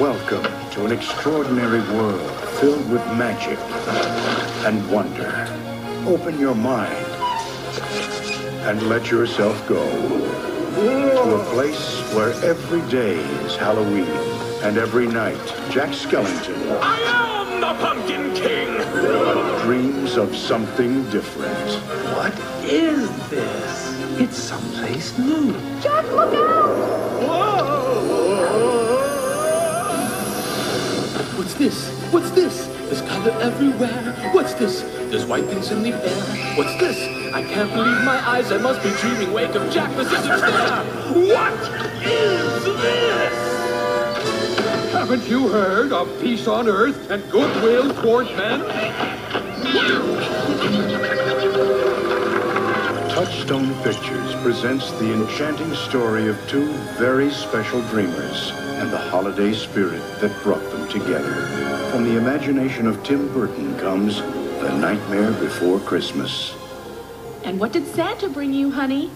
Welcome to an extraordinary world filled with magic and wonder. Open your mind and let yourself go to a place where every day is Halloween and every night Jack Skellington I am the Pumpkin King! dreams of something different. What is this? It's someplace new. Jack, look out! What's this? What's this? There's color everywhere. What's this? There's white things in the air. What's this? I can't believe my eyes. I must be dreaming. Wake up, Jack. This isn't. What is this? Haven't you heard of peace on earth and goodwill toward men? Touchstone Pictures presents the enchanting story of two very special dreamers and the holiday spirit that brought them together. From the imagination of Tim Burton comes The Nightmare Before Christmas. And what did Santa bring you, honey?